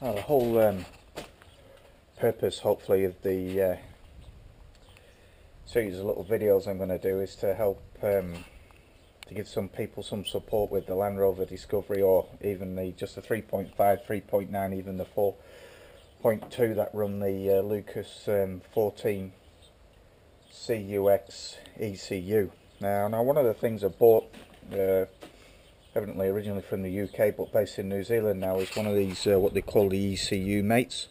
Well, the whole um, purpose, hopefully, of the uh, series of little videos I'm going to do is to help um, to give some people some support with the Land Rover Discovery or even the just the 3.5, 3.9, even the 4.2 that run the uh, Lucas um, 14 CUX ECU. Now, now one of the things I bought uh, evidently originally from the UK but based in New Zealand now is one of these uh, what they call the ECU mates.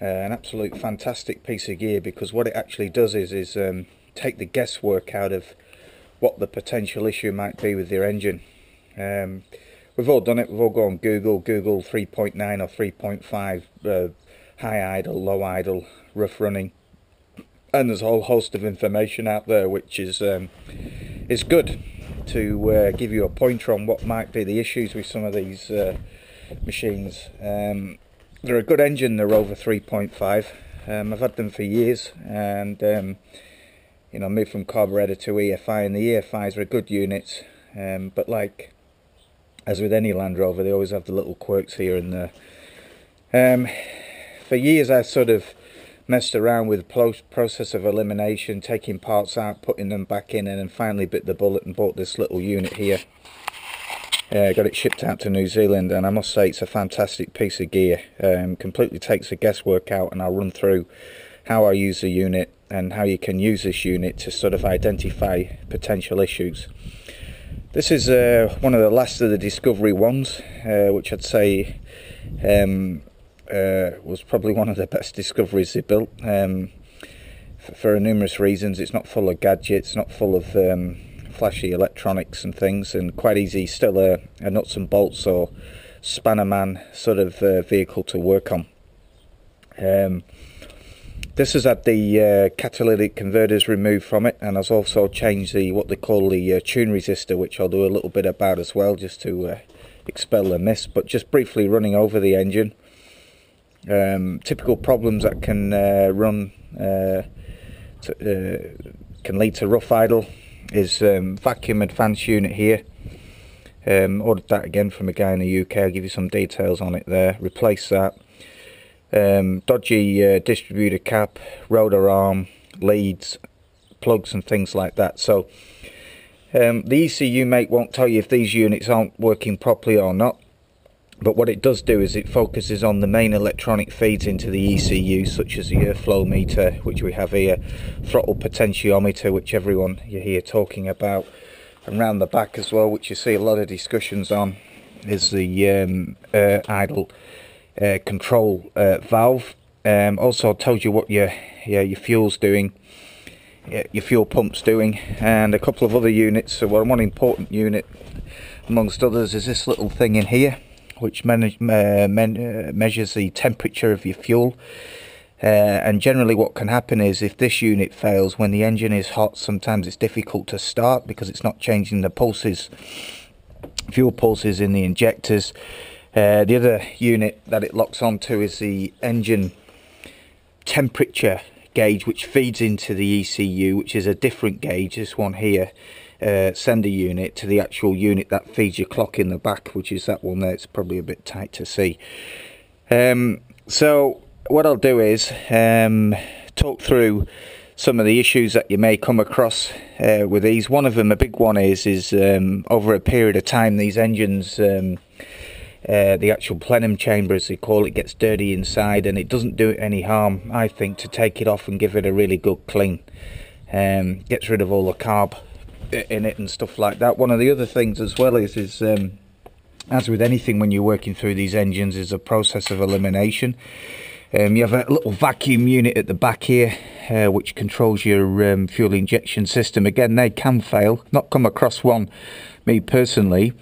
Uh, an absolute fantastic piece of gear because what it actually does is is um, take the guesswork out of what the potential issue might be with your engine. Um, we've all done it. We've all gone Google Google 3.9 or 3.5 uh, high idle low idle rough running. And there's a whole host of information out there which is um, is good to uh, give you a pointer on what might be the issues with some of these uh, machines. Um, they're a good engine, they're over 3.5. Um, I've had them for years and um, you know moved from carburetor to EFI and the EFIs are a good unit um, but like as with any Land Rover they always have the little quirks here and there. Um, for years I sort of messed around with process of elimination, taking parts out, putting them back in, and then finally bit the bullet and bought this little unit here. Uh, got it shipped out to New Zealand, and I must say it's a fantastic piece of gear. Um, completely takes the guesswork out, and I'll run through how I use the unit and how you can use this unit to sort of identify potential issues. This is uh, one of the last of the Discovery ones, uh, which I'd say um, uh, was probably one of the best discoveries they built um, for, for, numerous reasons. It's not full of gadgets, not full of um, flashy electronics and things, and quite easy, still a, a nuts and bolts or spanner man sort of uh, vehicle to work on. Um, this has had the uh, catalytic converters removed from it and has also changed the what they call the uh, tune resistor which I'll do a little bit about as well just to uh, expel the mist but just briefly running over the engine um, typical problems that can uh, run uh, to, uh, can lead to rough idle is um, vacuum advance unit here. Um, ordered that again from a guy in the UK. I'll give you some details on it there. Replace that. Um, dodgy uh, distributor cap, rotor arm, leads, plugs and things like that. So um, the ECU mate won't tell you if these units aren't working properly or not but what it does do is it focuses on the main electronic feeds into the ECU such as the airflow meter which we have here throttle potentiometer which everyone you hear talking about and round the back as well which you see a lot of discussions on is the um, uh, idle uh, control uh, valve. Um, also tells you what your yeah, your fuel's doing your fuel pump's doing and a couple of other units. So one important unit amongst others is this little thing in here which manage, uh, men, uh, measures the temperature of your fuel. Uh, and generally what can happen is if this unit fails when the engine is hot sometimes it's difficult to start because it's not changing the pulses fuel pulses in the injectors uh, the other unit that it locks onto is the engine temperature gauge which feeds into the ECU which is a different gauge this one here uh, sender unit to the actual unit that feeds your clock in the back which is that one there. It's probably a bit tight to see. Um, so what I'll do is um, talk through some of the issues that you may come across uh, with these. One of them a big one is is um, over a period of time these engines um, uh, the actual plenum chamber as they call it gets dirty inside and it doesn't do it any harm I think to take it off and give it a really good clean. Um, gets rid of all the carb in it and stuff like that. One of the other things as well is, is um, as with anything when you're working through these engines, is a process of elimination. Um, you have a little vacuum unit at the back here, uh, which controls your um, fuel injection system. Again, they can fail. Not come across one, me personally,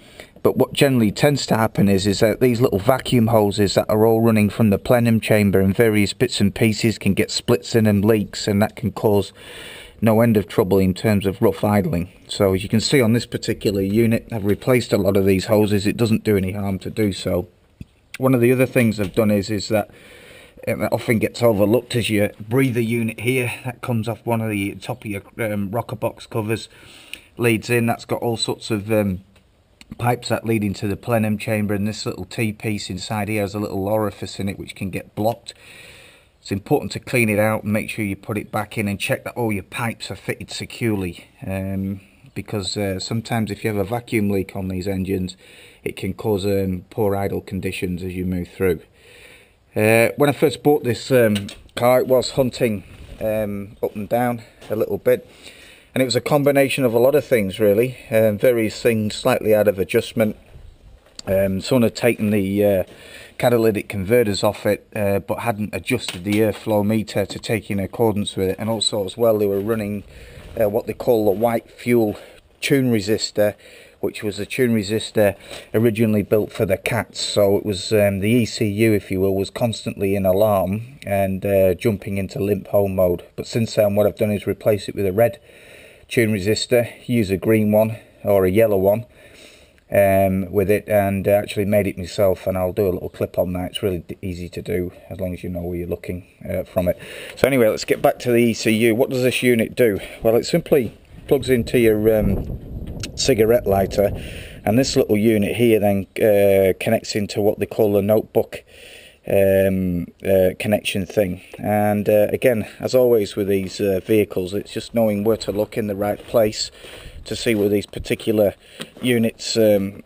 but what generally tends to happen is is that these little vacuum hoses that are all running from the plenum chamber and various bits and pieces can get splits in and leaks, and that can cause no end of trouble in terms of rough idling. So as you can see on this particular unit, I've replaced a lot of these hoses. It doesn't do any harm to do so. One of the other things I've done is, is that it often gets overlooked as your breather unit here. That comes off one of the top of your um, rocker box covers. Leads in, that's got all sorts of um, pipes that lead into the plenum chamber and this little T-piece inside here has a little orifice in it which can get blocked. It's important to clean it out and make sure you put it back in and check that all your pipes are fitted securely um, because uh, sometimes if you have a vacuum leak on these engines it can cause um, poor idle conditions as you move through. Uh, when I first bought this um, car it was hunting um, up and down a little bit and it was a combination of a lot of things really. Um, various things slightly out of adjustment. Um, someone had taken the uh, catalytic converters off it uh, but hadn't adjusted the airflow meter to take in accordance with it. And also as well they were running uh, what they call the white fuel tune resistor which was a tune resistor originally built for the cats. So it was um, the ECU if you will was constantly in alarm and uh, jumping into limp home mode. But since then what I've done is replace it with a red tune resistor use a green one or a yellow one um, with it and actually made it myself and I'll do a little clip on that. It's really easy to do as long as you know where you're looking uh, from it. So anyway let's get back to the ECU what does this unit do? Well it simply plugs into your um, cigarette lighter and this little unit here then uh, connects into what they call the notebook um, uh, connection thing. And uh, again as always with these uh, vehicles it's just knowing where to look in the right place to see where these particular units um,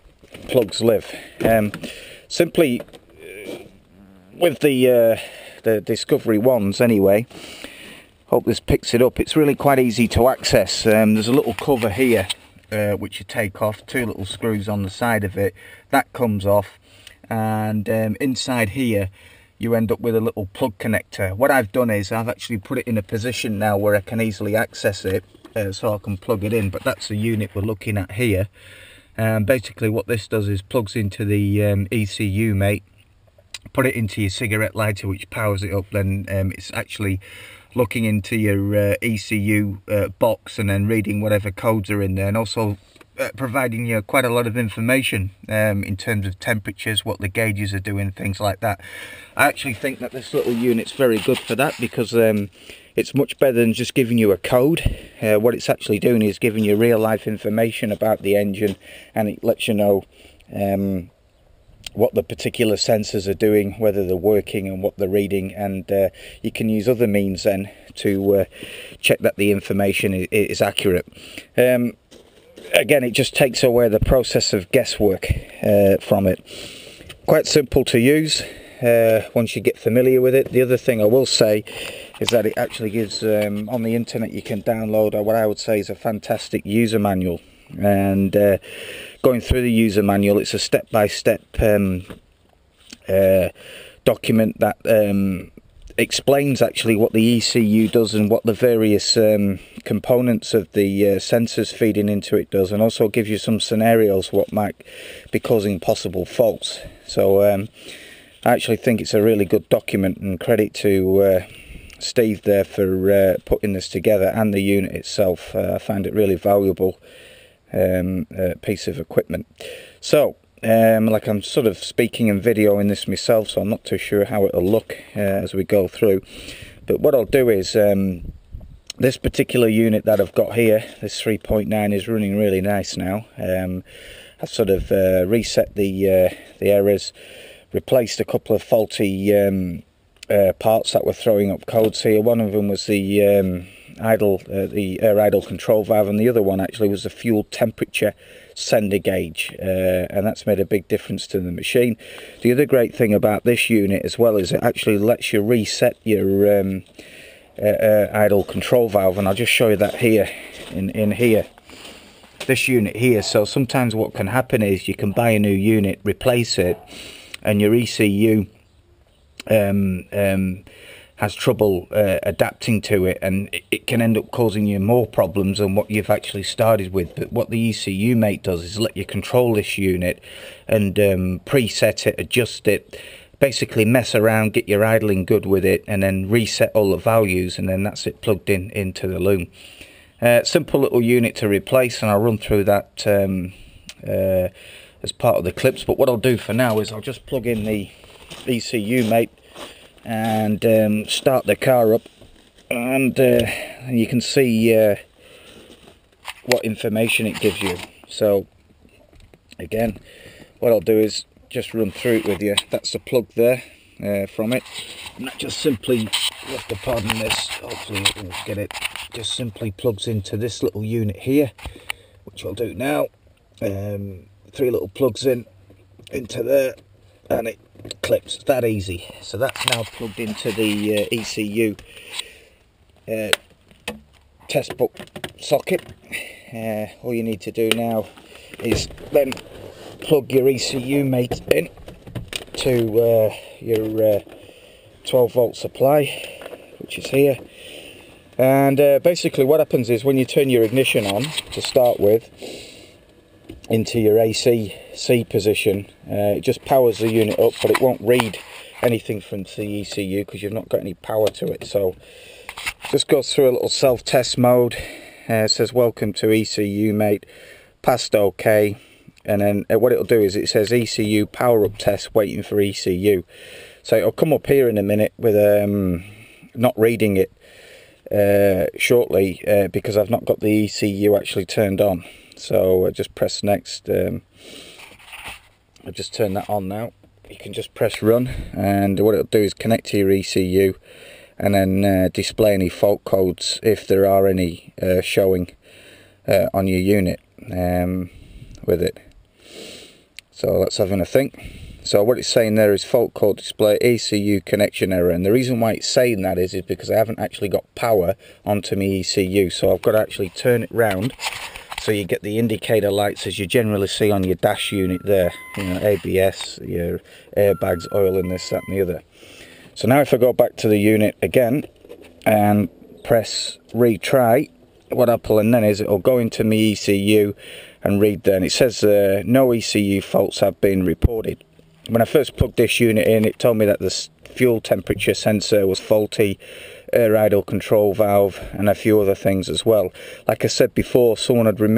plugs live. Um, simply uh, with the uh, the discovery ones anyway hope this picks it up. It's really quite easy to access. Um, there's a little cover here uh, which you take off two little screws on the side of it. That comes off and um, inside here you end up with a little plug connector. What I've done is I've actually put it in a position now where I can easily access it uh, so I can plug it in but that's the unit we're looking at here. And um, basically what this does is plugs into the um, ECU mate. Put it into your cigarette lighter which powers it up then um, it's actually looking into your uh, ECU uh, box and then reading whatever codes are in there. And also providing you quite a lot of information um, in terms of temperatures, what the gauges are doing, things like that. I actually think that this little unit's very good for that because um, it's much better than just giving you a code. Uh, what it's actually doing is giving you real life information about the engine and it lets you know um, what the particular sensors are doing, whether they're working and what they're reading and uh, you can use other means then to uh, check that the information is, is accurate. Um, again, it just takes away the process of guesswork uh, from it. Quite simple to use uh, once you get familiar with it. The other thing I will say is that it actually gives, um, on the internet you can download what I would say is a fantastic user manual. And uh, going through the user manual, it's a step-by-step -step, um, uh, document that um, explains actually what the ECU does and what the various um, components of the uh, sensors feeding into it does and also gives you some scenarios what might be causing possible faults. So um, I actually think it's a really good document and credit to uh, Steve there for uh, putting this together and the unit itself. Uh, I find it really valuable um, uh, piece of equipment. So um, like I'm sort of speaking and videoing this myself so I'm not too sure how it'll look uh, as we go through. But what I'll do is um, this particular unit that I've got here this 3.9 is running really nice now. Um, I've sort of uh, reset the uh, the errors replaced a couple of faulty um, uh, parts that were throwing up codes here. One of them was the um, idle uh, the air idle control valve and the other one actually was the fuel temperature sender gauge uh, and that's made a big difference to the machine. The other great thing about this unit as well is it actually lets you reset your um, uh, uh, idle control valve and I'll just show you that here in in here. This unit here so sometimes what can happen is you can buy a new unit replace it and your ECU um, um, has trouble uh, adapting to it and it, it, can end up causing you more problems than what you've actually started with. But what the ECU mate does is let you control this unit and um, preset it adjust it basically mess around get your idling good with it and then reset all the values and then that's it plugged in into the loom. Uh, simple little unit to replace and I'll run through that um, uh, as part of the clips. But what I'll do for now is I'll just plug in the ECU mate and um, start the car up. And, uh, you can see uh, what information it gives you. So again what I'll do is just run through it with you. That's the plug there uh, from it. And that just simply you have to pardon this hopefully it will get it just simply plugs into this little unit here which I'll do now. Um, three little plugs in into there and it clips. That easy. So that's now plugged into the uh, ECU uh, TestBook socket. Uh, all you need to do now is then plug your ECU mate in to uh, your uh, 12 volt supply which is here. And uh, basically what happens is when you turn your ignition on to start with into your AC C position. Uh, it just powers the unit up but it won't read anything from the ECU because you've not got any power to it. So just goes through a little self-test mode. Uh, says welcome to ECU mate. Passed OK and then uh, what it'll do is it says ECU power up test waiting for ECU so it'll come up here in a minute with um, not reading it uh, shortly uh, because I've not got the ECU actually turned on so I just press next um, I'll just turn that on now. You can just press run and what it'll do is connect to your ECU and then uh, display any fault codes if there are any uh, showing uh, on your unit um, with it. So let's have a think. So what it's saying there is fault code display ECU connection error and the reason why it's saying that is, is because I haven't actually got power onto my ECU so I've got to actually turn it round so you get the indicator lights as you generally see on your dash unit there you know ABS your airbags oil and this that and the other. So now if I go back to the unit again and press retry what pull in then is it'll go into my ECU and read there and it says uh, no ECU faults have been reported. When I first plugged this unit in it told me that the fuel temperature sensor was faulty air idle control valve and a few other things as well. Like I said before someone had removed